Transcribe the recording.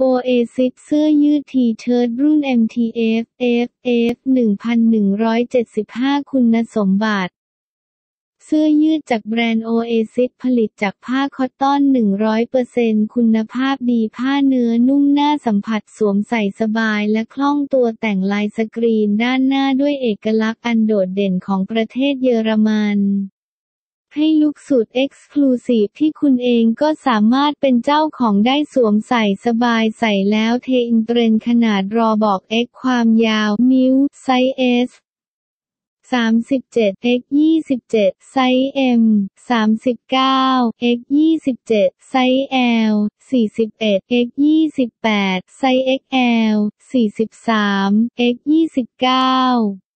โอเอซิสเสื้อยืด T-shirt รุ่น MTFFF 1175 คุณสมบัติ เสื้อยืดจากแบรนด์โอเอซิสผลิตจากผ้า cotton 100%คุณภาพดีผ้าเนื้อนุ่มน่าสัมผัสสวมใส่สบายและคล่องตัวแต่งลายสกรีนด้านหน้าด้วยเอกลักษณ์อันโดดเด่นของประเทศเยอรมัน ให้ look สุด exclusive ที่คุณเองก็สามารถเป็นเจ้าของได้สวมใส่สบายใส่แล้วเท่ in trend ขนาดรอบอก X ความยาว นิ้ว ไซส์ S 37 x 27 ไซส์ M 39 x 27 ไซส์ L 41 x 28 ไซส์ XL 43 x 29